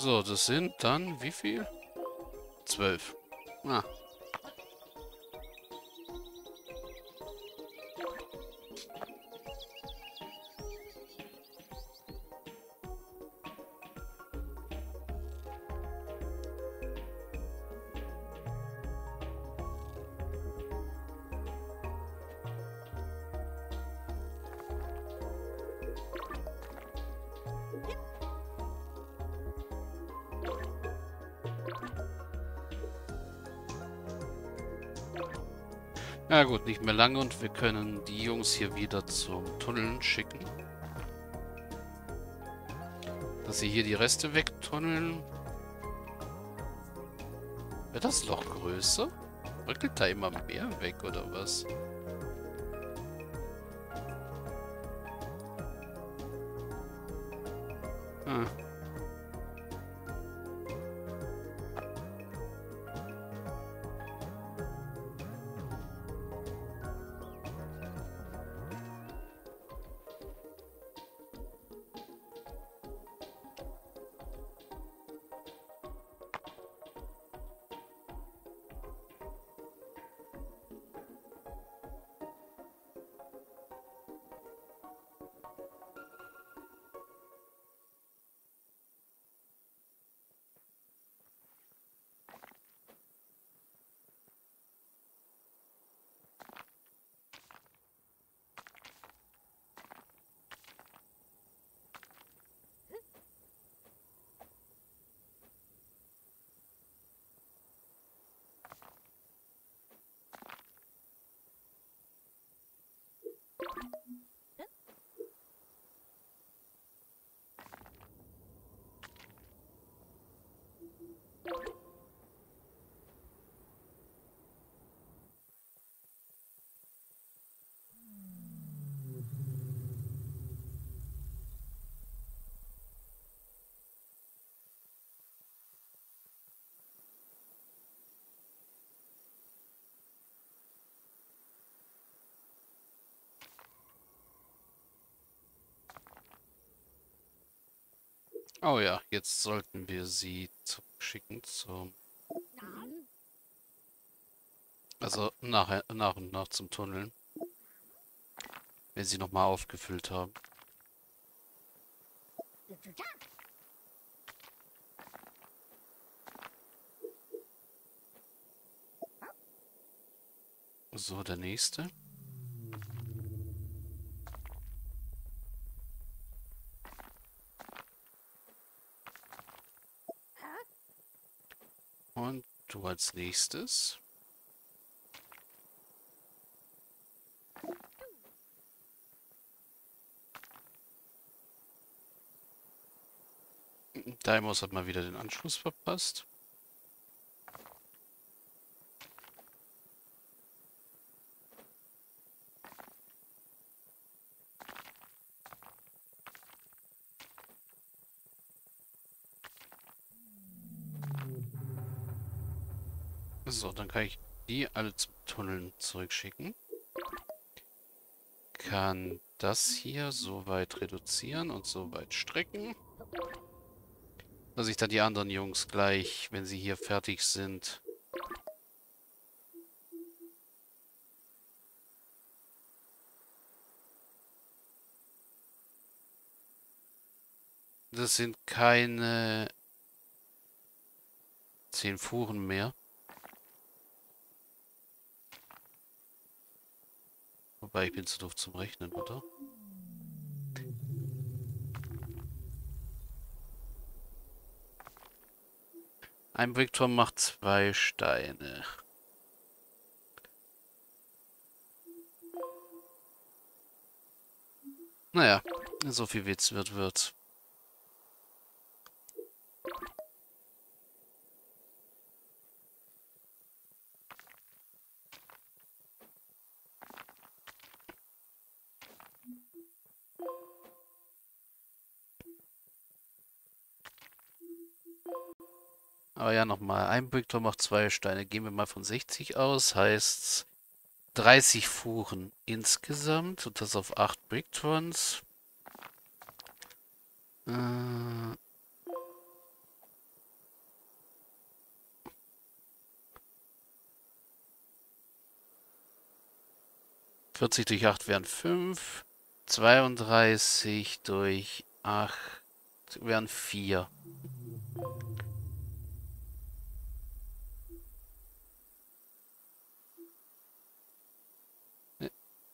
So, das sind dann wie viel? Zwölf. Ah, Ja gut, nicht mehr lange und wir können die Jungs hier wieder zum Tunneln schicken. Dass sie hier die Reste wegtunneln. Wird das Loch größer? Rückelt da immer mehr weg oder was? Oh ja, jetzt sollten wir sie schicken zum... Also nach, nach und nach zum Tunneln. Wenn sie nochmal aufgefüllt haben. So, der nächste. Und du als nächstes. Daimos hat mal wieder den Anschluss verpasst. Dann kann ich die alle zum Tunneln zurückschicken. Kann das hier so weit reduzieren und so weit strecken. Dass ich dann die anderen Jungs gleich, wenn sie hier fertig sind... Das sind keine zehn Fuhren mehr. Wobei, ich bin zu doof zum Rechnen, oder? Ein Brickturm macht zwei Steine. Naja, so viel Witz wird, wird. Ah ja, nochmal. Ein Projektor macht zwei Steine. Gehen wir mal von 60 aus. Heißt 30 Fuhren insgesamt. Und das auf 8 Bricktrons. Äh... Vierzig durch 8 wären 5. 32 durch 8 wären 4.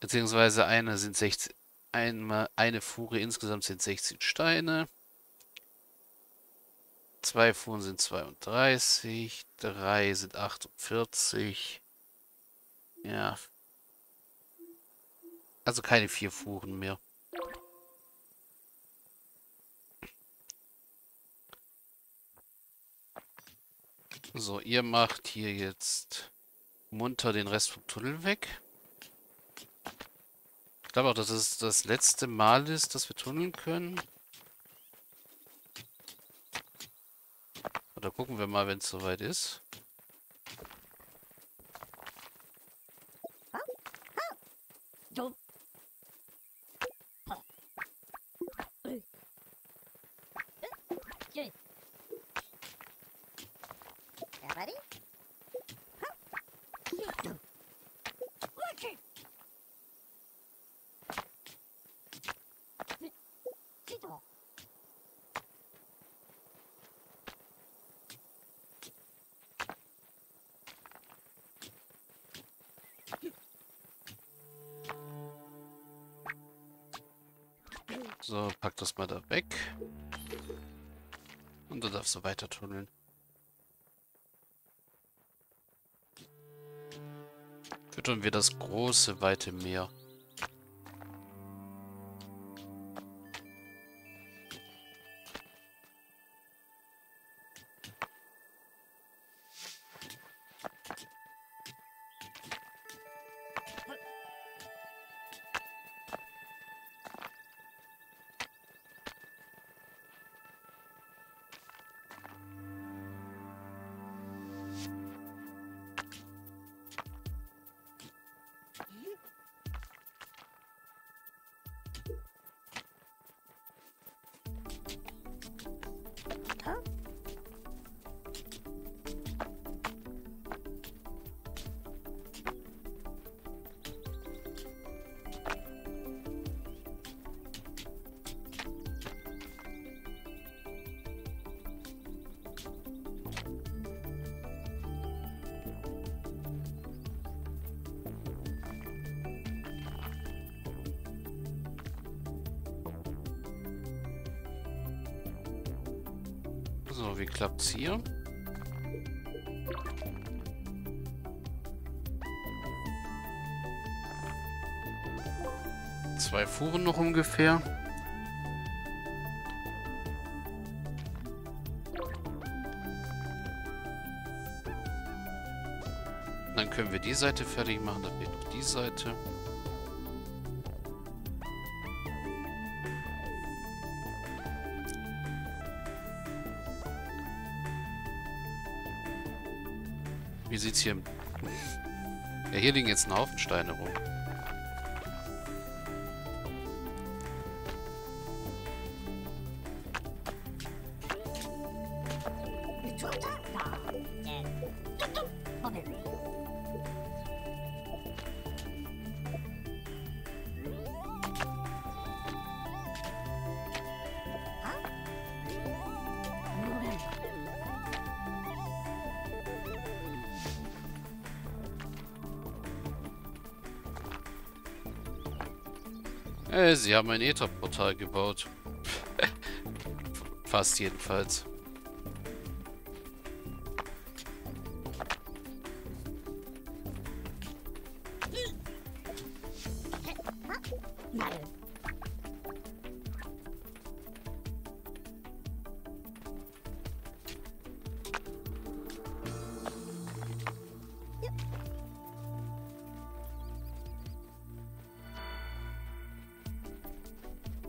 Beziehungsweise eine sind 16, einmal eine Fuhre insgesamt sind 16 Steine. Zwei Fuhren sind 32, drei sind 48. Ja. Also keine vier Fuhren mehr. So, ihr macht hier jetzt munter den Rest vom Tunnel weg. Ich glaube auch, dass es das letzte Mal ist, dass wir tunneln können. Oder gucken wir mal, wenn es soweit ist. So, pack das mal da weg. Und du darfst so weiter tunneln. Füttern wir das große, weite Meer. Wie klappt's hier? Zwei Fuhren noch ungefähr. Dann können wir die Seite fertig machen, dann wird die Seite. Sieht's hier... Ja, hier liegen jetzt ein Haufen Steine rum. Äh, sie haben ein Ether-Portal gebaut. Fast jedenfalls.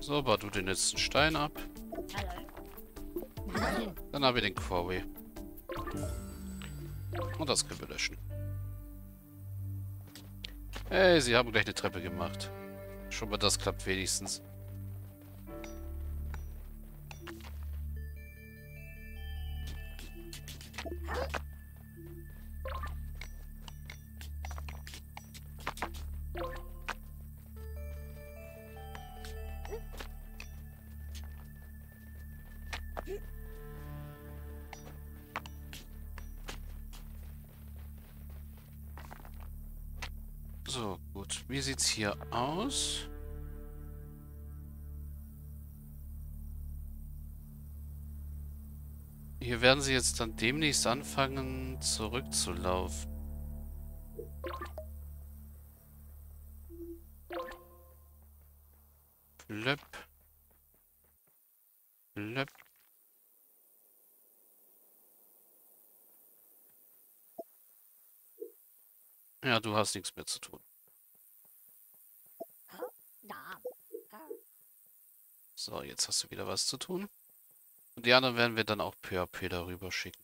So, bar du den letzten Stein ab. Dann haben wir den Quarry. Und das können wir löschen. Hey, sie haben gleich eine Treppe gemacht. Schon mal das klappt wenigstens. So, gut. Wie sieht's hier aus? Hier werden sie jetzt dann demnächst anfangen, zurückzulaufen. Du hast nichts mehr zu tun. So, jetzt hast du wieder was zu tun. Und die anderen werden wir dann auch peu à peu darüber schicken.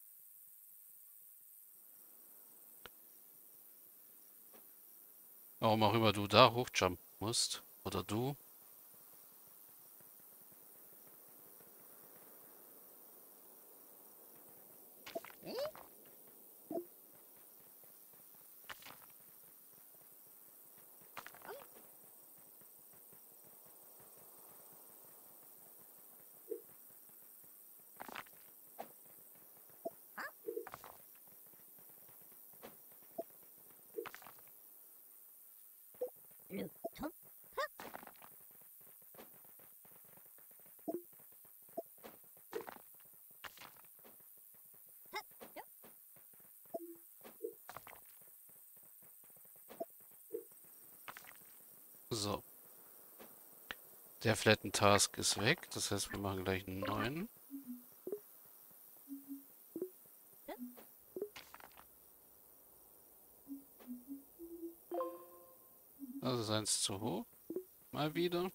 Warum auch immer du da hochjumpen musst. Oder du. So. Der Flatten Task ist weg. Das heißt, wir machen gleich einen neuen. Das ist eins zu hoch. Mal wieder.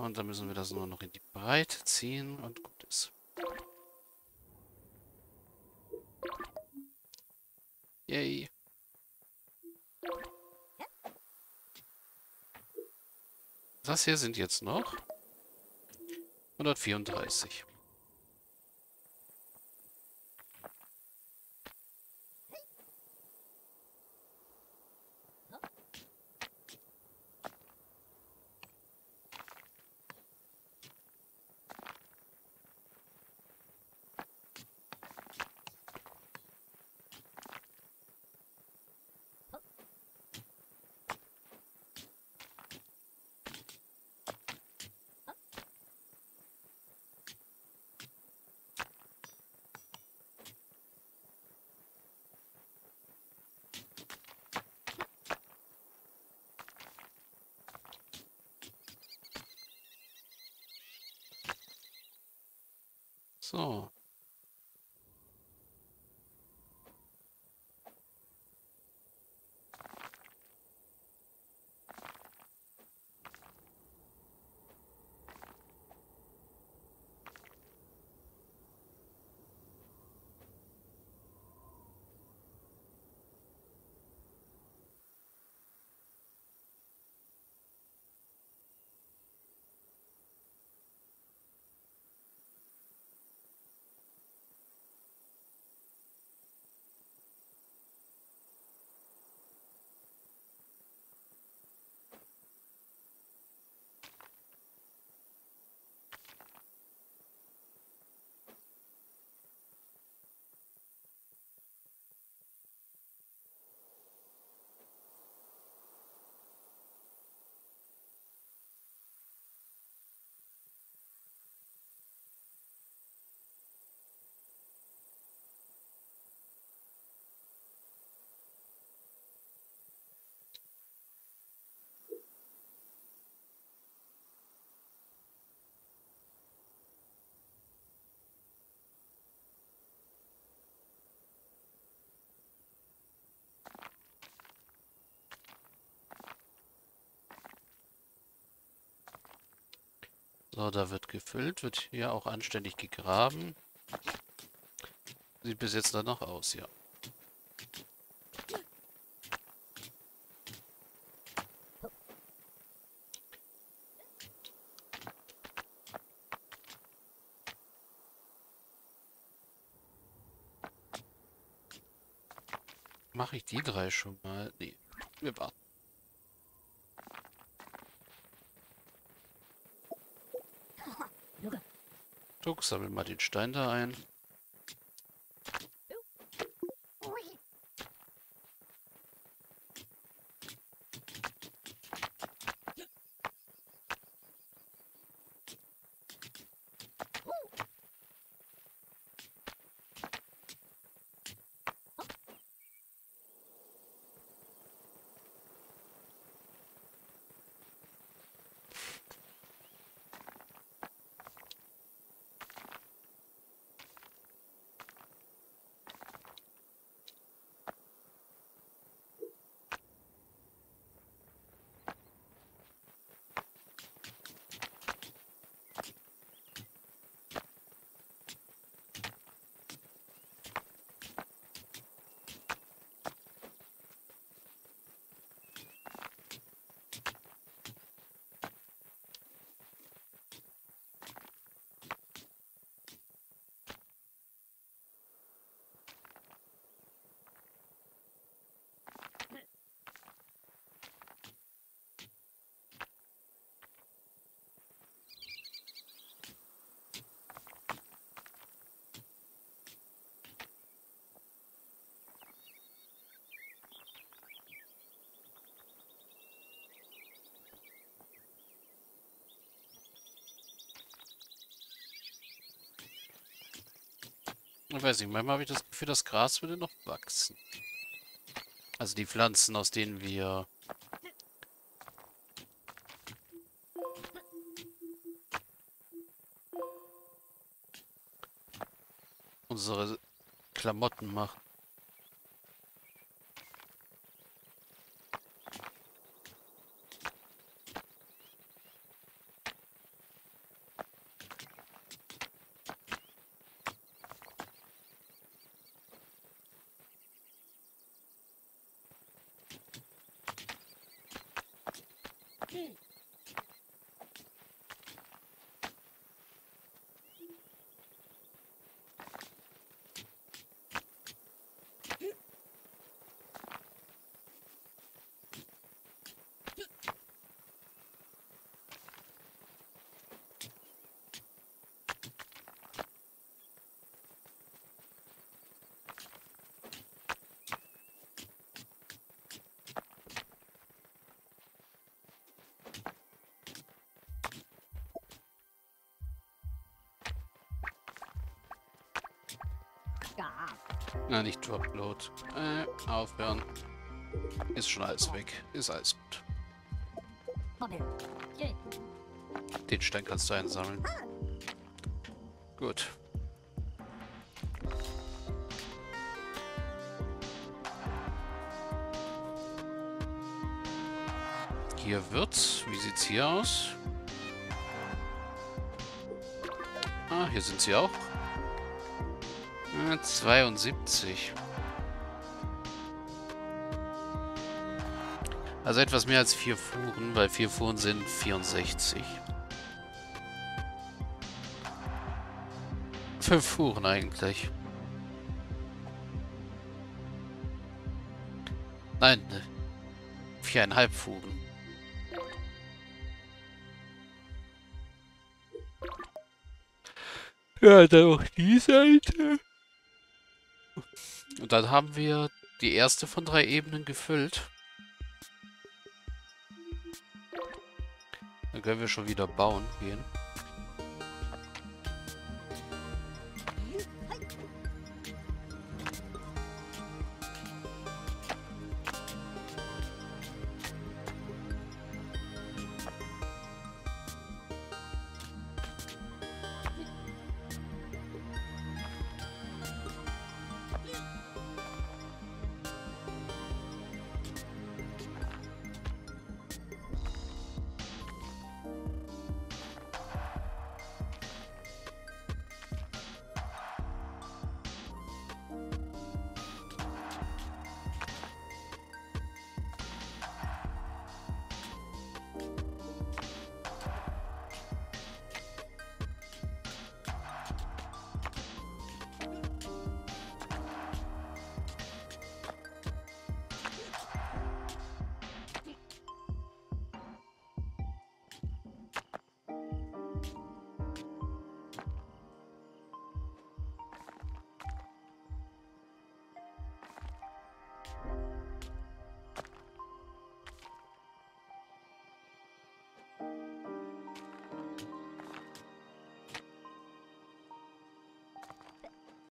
Und dann müssen wir das nur noch in die Breite ziehen und gut ist. Yay. Das hier sind jetzt noch 134. So. So, da wird gefüllt, wird hier auch anständig gegraben. Sieht bis jetzt danach aus, ja. Mache ich die drei schon mal? Nee, wir warten. Duck, sammel mal den Stein da ein. Ich weiß nicht, manchmal habe ich das Gefühl, das Gras würde noch wachsen. Also die Pflanzen, aus denen wir... unsere Klamotten machen. Na, nicht Dropload. Äh, aufhören. Ist schon alles weg. Ist alles gut. Den Stein kannst du einsammeln. Gut. Hier wird's. Wie sieht's hier aus? Ah, hier sind sie auch. 72. Also etwas mehr als vier Fuhren, weil vier Fuhren sind 64. Fünf Fuhren eigentlich. Nein, viereinhalb Fuhren. Ja, dann auch die Seite. Und dann haben wir die erste von drei Ebenen gefüllt. Dann können wir schon wieder bauen gehen.